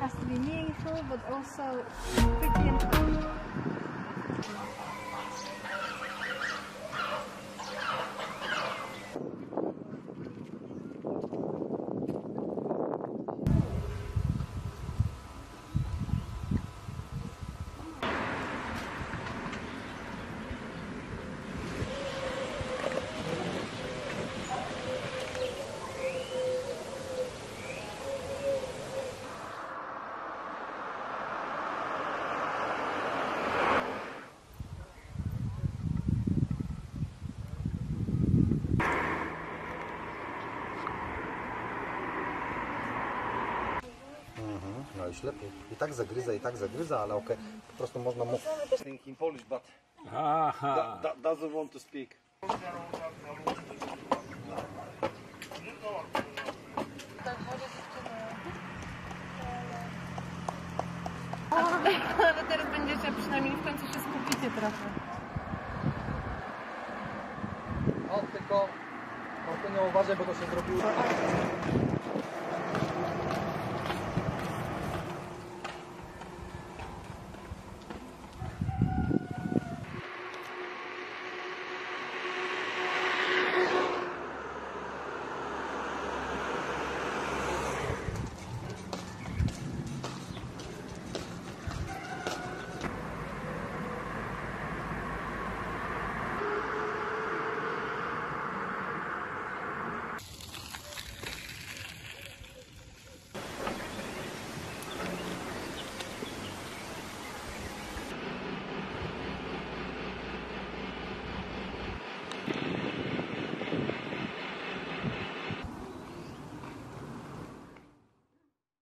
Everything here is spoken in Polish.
has to be meaningful, but also No i lepiej. I tak zagryza, i tak zagryza, ale okej. Po prostu można mu... Think in Polish, but Aha. that doesn't want to speak. Ale teraz będziecie przynajmniej w końcu się skupicie trochę. O, tylko... Martynie uważaj, bo to się zrobiło...